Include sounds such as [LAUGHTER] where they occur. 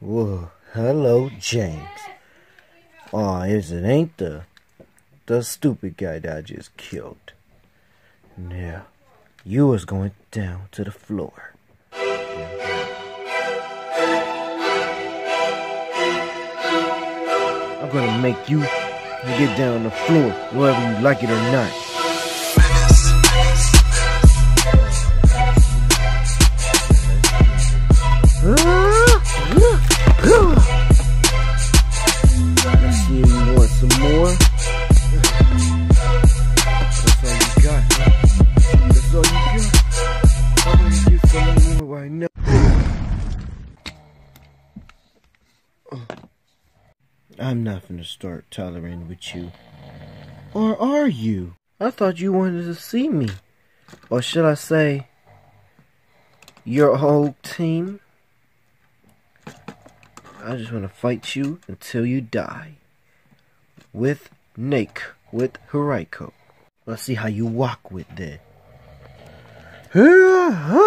Whoa, hello, James. Aw, oh, is it ain't the the stupid guy that I just killed? Yeah, you was going down to the floor. I'm gonna make you get down on the floor, whether you like it or not. I'm not gonna start tolerating with you. Or are you? I thought you wanted to see me. Or should I say, your whole team? I just want to fight you until you die. With Nake, with Hiraiko. Let's see how you walk with that. [LAUGHS]